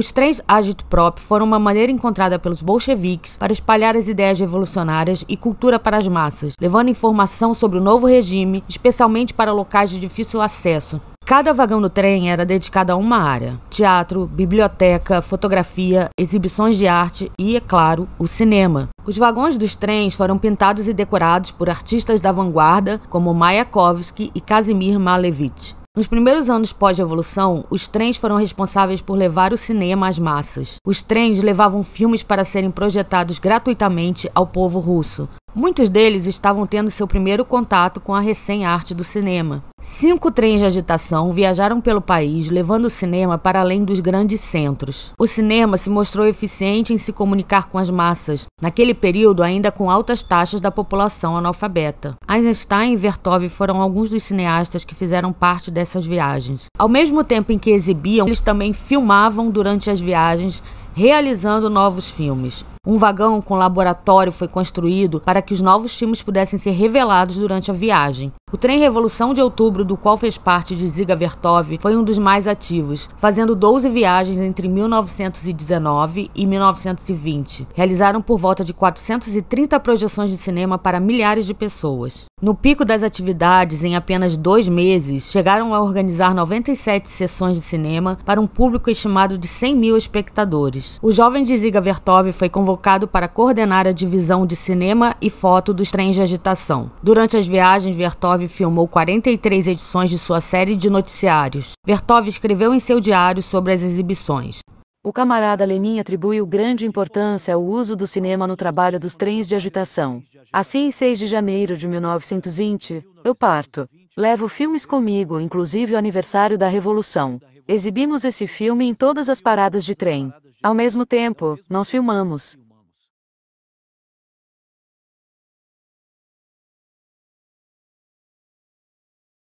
Os trens agitprop foram uma maneira encontrada pelos bolcheviques para espalhar as ideias revolucionárias e cultura para as massas, levando informação sobre o novo regime, especialmente para locais de difícil acesso, Cada vagão do trem era dedicado a uma área: teatro, biblioteca, fotografia, exibições de arte e, é claro, o cinema. Os vagões dos trens foram pintados e decorados por artistas da vanguarda como Mayakovsky e Kazimir Malevich. Nos primeiros anos pós-revolução, os trens foram responsáveis por levar o cinema às massas. Os trens levavam filmes para serem projetados gratuitamente ao povo russo. Muitos deles estavam tendo seu primeiro contato com a recém-arte do cinema. Cinco trens de agitação viajaram pelo país, levando o cinema para além dos grandes centros. O cinema se mostrou eficiente em se comunicar com as massas, naquele período ainda com altas taxas da população analfabeta. Einstein e Vertov foram alguns dos cineastas que fizeram parte dessas viagens. Ao mesmo tempo em que exibiam, eles também filmavam durante as viagens realizando novos filmes. Um vagão com laboratório foi construído para que os novos filmes pudessem ser revelados durante a viagem. O trem Revolução de Outubro, do qual fez parte de Ziga Vertov, foi um dos mais ativos, fazendo 12 viagens entre 1919 e 1920. Realizaram por volta de 430 projeções de cinema para milhares de pessoas. No pico das atividades, em apenas dois meses, chegaram a organizar 97 sessões de cinema para um público estimado de 100 mil espectadores. O jovem de Ziga Vertov foi convocado para coordenar a divisão de cinema e foto dos trens de agitação. Durante as viagens, Vertov Vertov filmou 43 edições de sua série de noticiários. Vertov escreveu em seu diário sobre as exibições. O camarada Lenin atribuiu grande importância ao uso do cinema no trabalho dos trens de agitação. Assim, em 6 de janeiro de 1920, eu parto. Levo filmes comigo, inclusive o aniversário da Revolução. Exibimos esse filme em todas as paradas de trem. Ao mesmo tempo, nós filmamos.